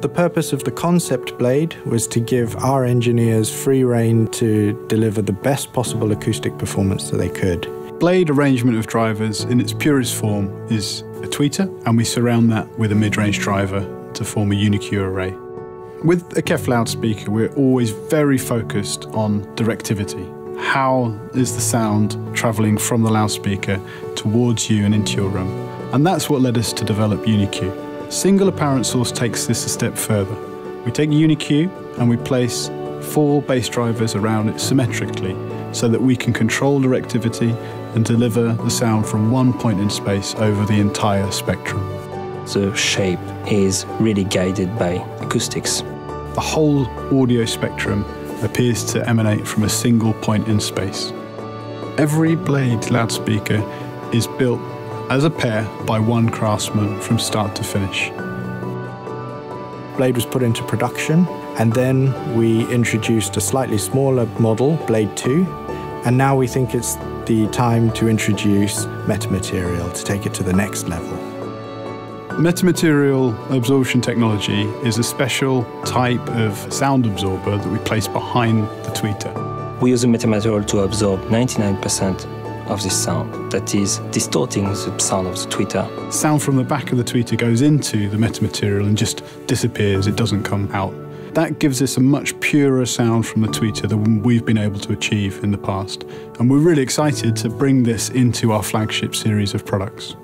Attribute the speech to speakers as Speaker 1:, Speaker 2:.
Speaker 1: The purpose of the concept blade was to give our engineers free rein to deliver the best possible acoustic performance that they could.
Speaker 2: Blade arrangement of drivers in its purest form is a tweeter, and we surround that with a mid-range driver to form a UniQ array. With a KEF loudspeaker, we're always very focused on directivity. How is the sound travelling from the loudspeaker towards you and into your room? And that's what led us to develop UniQ. Single apparent source takes this a step further. We take UniQ and we place four bass drivers around it symmetrically so that we can control directivity and deliver the sound from one point in space over the entire spectrum.
Speaker 3: The shape is really guided by acoustics.
Speaker 2: The whole audio spectrum appears to emanate from a single point in space. Every Blade loudspeaker is built as a pair by one craftsman from start to finish.
Speaker 1: Blade was put into production, and then we introduced a slightly smaller model, Blade 2, and now we think it's the time to introduce metamaterial to take it to the next level.
Speaker 2: Metamaterial absorption technology is a special type of sound absorber that we place behind the tweeter.
Speaker 3: We use a metamaterial to absorb 99% of this sound that is distorting the sound of the tweeter.
Speaker 2: Sound from the back of the tweeter goes into the metamaterial and just disappears, it doesn't come out. That gives us a much purer sound from the tweeter than we've been able to achieve in the past. And we're really excited to bring this into our flagship series of products.